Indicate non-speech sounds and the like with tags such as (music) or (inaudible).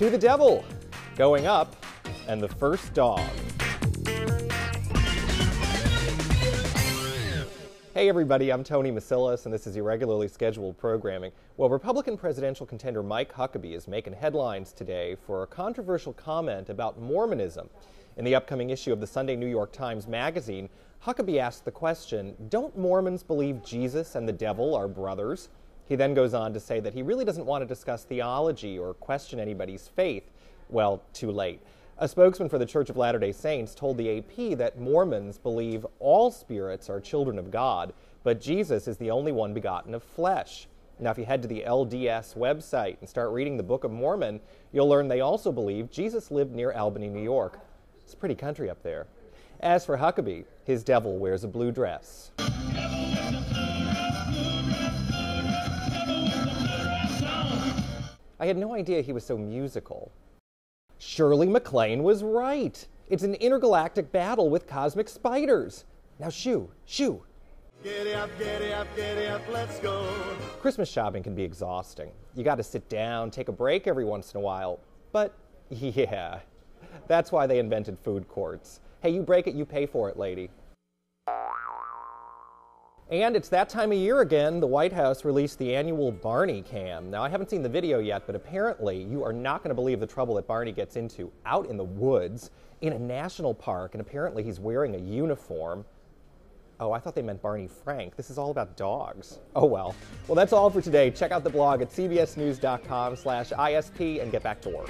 to the devil, going up, and the first dog. Hey everybody, I'm Tony Maciulis, and this is irregularly scheduled programming. Well, Republican presidential contender Mike Huckabee is making headlines today for a controversial comment about Mormonism. In the upcoming issue of the Sunday New York Times Magazine, Huckabee asked the question Don't Mormons believe Jesus and the devil are brothers? He then goes on to say that he really doesn't want to discuss theology or question anybody's faith. Well, too late. A spokesman for the Church of Latter day Saints told the AP that Mormons believe all spirits are children of God, but Jesus is the only one begotten of flesh. Now, if you head to the LDS website and start reading the Book of Mormon, you'll learn they also believe Jesus lived near Albany, New York. It's pretty country up there. As for Huckabee, his devil wears a blue dress. I had no idea he was so musical. Shirley MacLaine was right. It's an intergalactic battle with cosmic spiders. Now, shoo, shoo. Giddy up, giddy up, giddy up, let's go. Christmas shopping can be exhausting. You got to sit down, take a break every once in a while. But (laughs) yeah, that's why they invented food courts. Hey, you break it, you pay for it, lady. And it's that time of year again. The White House released the annual Barney Cam. Now, I haven't seen the video yet, but apparently you are not going to believe the trouble that Barney gets into out in the woods in a national park, and apparently he's wearing a uniform. Oh, I thought they meant Barney Frank. This is all about dogs. Oh well. Well, that's all for today. Check out the blog at cbsnews.com/isp and get back to work.